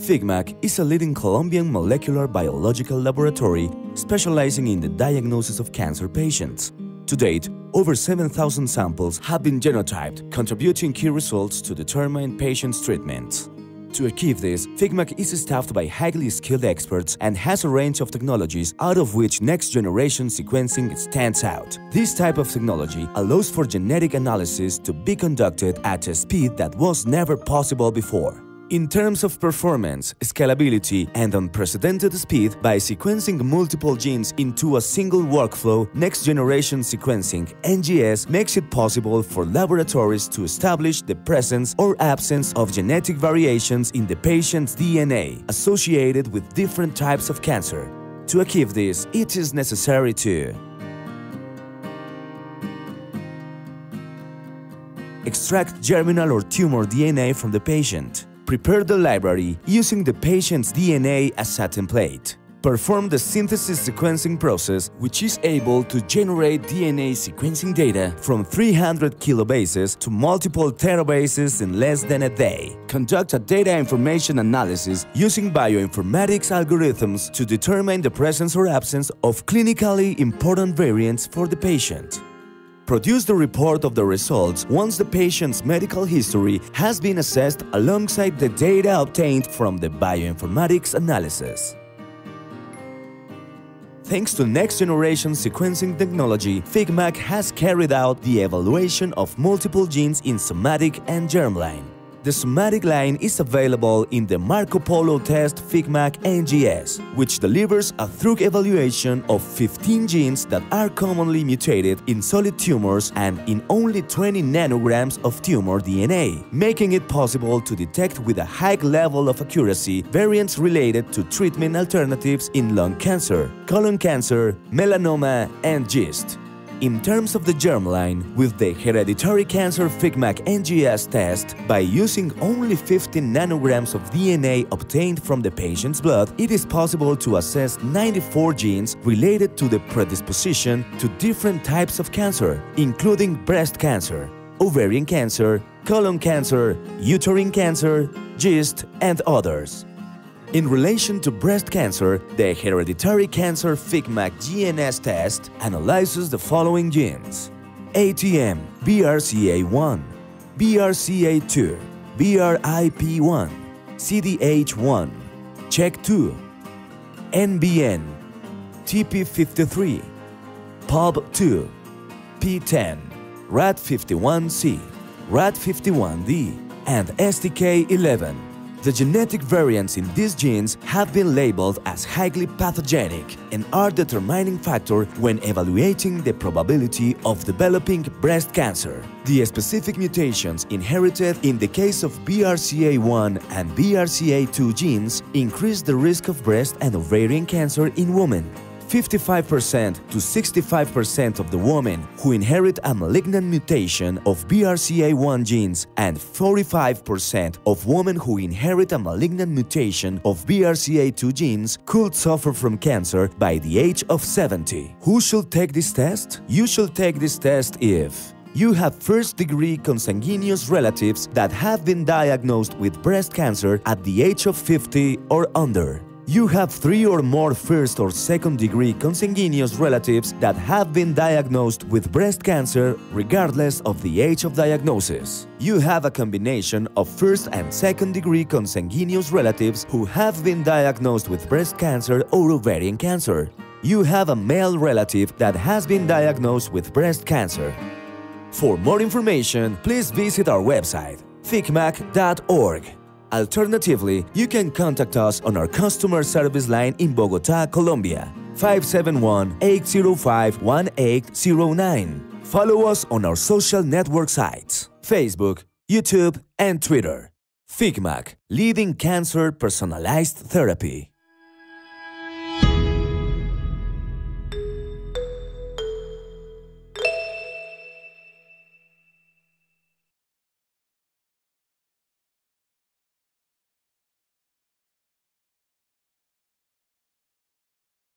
FICMAC is a leading Colombian molecular biological laboratory specializing in the diagnosis of cancer patients. To date, over 7,000 samples have been genotyped, contributing key results to determine patients' treatments. To achieve this, FICMAC is staffed by highly skilled experts and has a range of technologies out of which next-generation sequencing stands out. This type of technology allows for genetic analysis to be conducted at a speed that was never possible before. In terms of performance, scalability, and unprecedented speed, by sequencing multiple genes into a single workflow, next-generation sequencing NGS makes it possible for laboratories to establish the presence or absence of genetic variations in the patient's DNA associated with different types of cancer. To achieve this, it is necessary to extract germinal or tumor DNA from the patient, Prepare the library using the patient's DNA as a template. Perform the synthesis sequencing process, which is able to generate DNA sequencing data from 300 kilobases to multiple terabases in less than a day. Conduct a data information analysis using bioinformatics algorithms to determine the presence or absence of clinically important variants for the patient. Produce the report of the results once the patient's medical history has been assessed alongside the data obtained from the bioinformatics analysis. Thanks to next-generation sequencing technology, FICMAC has carried out the evaluation of multiple genes in somatic and germline. The somatic line is available in the Marco Polo test FICMAC NGS, which delivers a thorough evaluation of 15 genes that are commonly mutated in solid tumors and in only 20 nanograms of tumor DNA, making it possible to detect with a high level of accuracy variants related to treatment alternatives in lung cancer, colon cancer, melanoma, and GIST. In terms of the germline, with the hereditary cancer FICMAC NGS test, by using only 15 nanograms of DNA obtained from the patient's blood, it is possible to assess 94 genes related to the predisposition to different types of cancer, including breast cancer, ovarian cancer, colon cancer, uterine cancer, GIST, and others. In relation to breast cancer, the hereditary cancer FICMAC GNS test analyzes the following genes ATM, BRCA1, BRCA2, BRIP1, CDH1, CHEK2, NBN, TP53, PALB2, PTEN, RAD51C, RAD51D, and STK11. The genetic variants in these genes have been labeled as highly pathogenic and are determining factor when evaluating the probability of developing breast cancer. The specific mutations inherited in the case of BRCA1 and BRCA2 genes increase the risk of breast and ovarian cancer in women. 55% to 65% of the women who inherit a malignant mutation of BRCA1 genes and 45% of women who inherit a malignant mutation of BRCA2 genes could suffer from cancer by the age of 70. Who should take this test? You should take this test if you have first-degree consanguineous relatives that have been diagnosed with breast cancer at the age of 50 or under. You have three or more first or second degree consanguineous relatives that have been diagnosed with breast cancer regardless of the age of diagnosis. You have a combination of first and second degree consanguineous relatives who have been diagnosed with breast cancer or ovarian cancer. You have a male relative that has been diagnosed with breast cancer. For more information, please visit our website, ficmac.org. Alternatively, you can contact us on our customer service line in Bogotá, Colombia, 571-805-1809. Follow us on our social network sites, Facebook, YouTube, and Twitter. FICMAC, leading cancer personalized therapy.